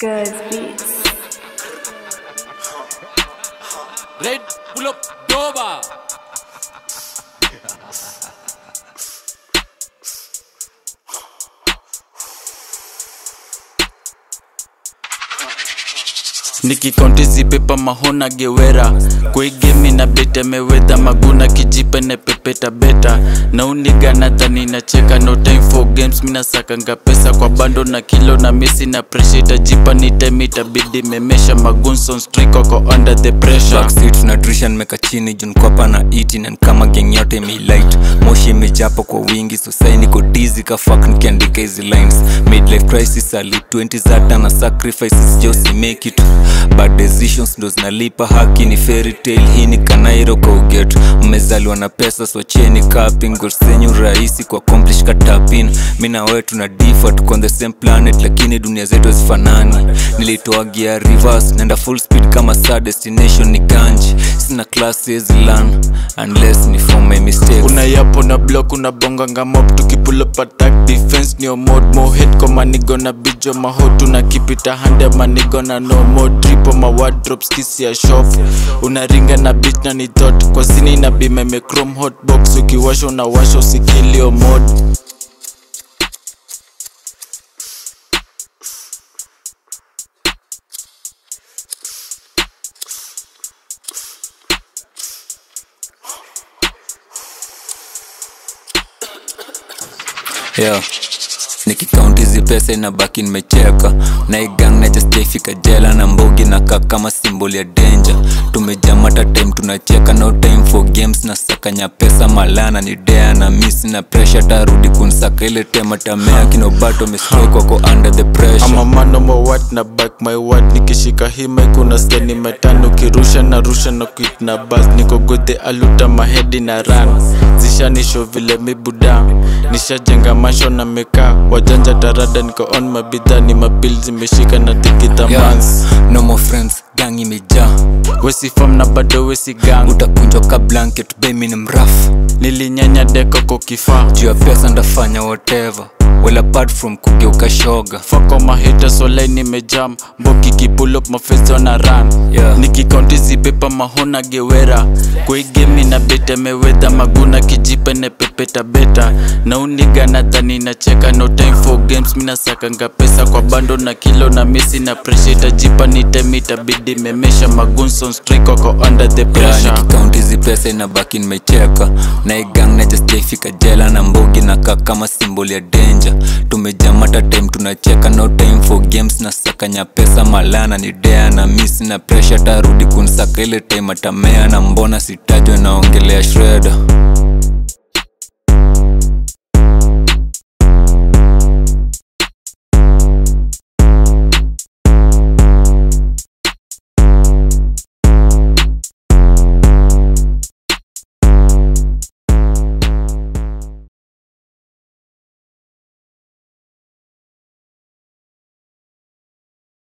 Good beats. Red, pull up, Doba. Nikikonti zipepa mahona gewera. Kuigemi na bete mewedha maguna kijipe nepepeta beta. Nauniga nadhani nacheka no time for games. Minasakanga pesa kwa bando na kilo na misi na presha itajipa ni time itabidi memesha magunson strik wako under the pressure. Backseat na drisha chini jun kwapa na iti na kama geng yote imelight moshi imejapo kwa wingi so sai niko dizi ka fuck nikiandika hizi lines. Midlife crisis ali 20 zata na sacrifices josi make it bad decisions ndo zinalipa haki ni fairy tale hii ni kanairo kwa ugetu mmezaliwa na pesa swacheni cheni goals zenyu rahisi kwa accomplish katapin. Mi na wewe tuna differ tuko on the same planet lakini dunia zetu hazifanani. Nilitoa gia reverse naenda full speed kama sa destination ni ganji sina class siwezi learn unless ni for my mistakes. Unayapo na block unabonganga mop up attack defense ni omod mo hit kwa manigo na bijo mahotu Tunakipita hand hande manigo na no more tripo ma wardrobes kisi ya shop unaringa na bitch na ni dot kwa sini na bimeme chrome hotbox ukiwasha unawasha usikilio mod yeah. nikikaunti hizi pesa inabaki nimecheka. Naigang najastaifika jela na mbogi na kama simbol ya denja tumejamata time tunacheka no time for games. Na sakanya pesa malana ni dea na misi na presha tarudi kunsaka ile tema tamea kinobato meskwako under the pressure. Na back my wat nikishika hima kuna skeni metano kirusha na rusha na quit na bas niko gothe aluta mahedi na ran zishanisho vile mibuda nishajenga masho na meka wajanja tarada niko on mabidha ni mabil zimeshika na tikita yeah. no more friends gang imejaa. Wesifam na bado wesi gang. Utakunjwa ka blanket bemi ni mrafu nilinyanya deko kokifaa. Kifaa juu ya pesa ndafanya whatever well apart from kugeuka shoga. Fako mahita solai nimejam mboki kipulop mafezo na ran Yeah. zipepa mahona gewera. Kuigemi na bete mewedha maguna kijipe nepepeta beta. Nauniga nadhani nacheka no time for games. Minasakanga pesa kwa bando na kilo na misi na presha itajipa nitemita bidi memesha magunson strik wako under the pressure. Nikikaunti hizi pesa inabaki nimecheka na igang najastefika jela na mbogi na kaa kama simbol ya danger. Tumejamata time tunacheka no time for games. Na sakanya pesa malana ni dea na misi na presha tarudi kunsaka ile time atamea na mbona sitajwe naongelea shreda